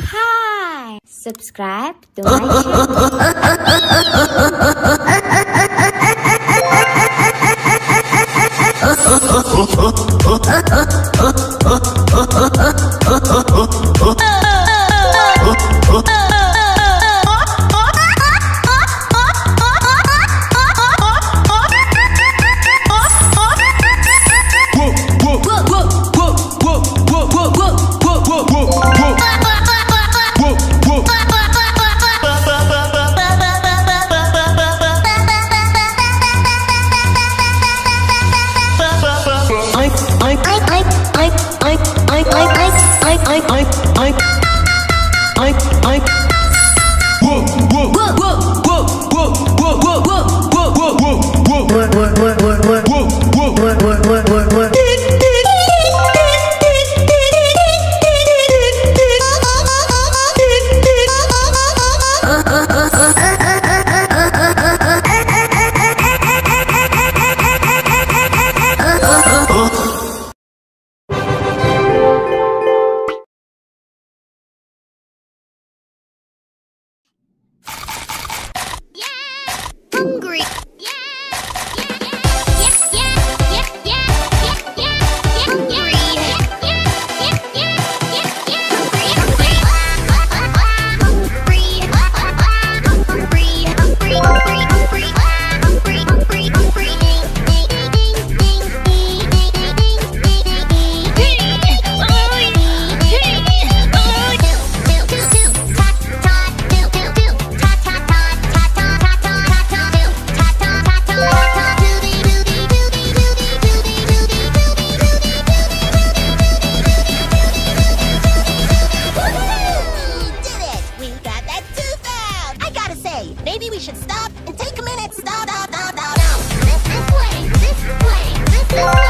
Hi! Subscribe to my channel. what, what, Maybe we should stop and take a minute. Stop, stop, stop, stop, stop. This, way, this way, this way.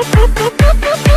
Oh.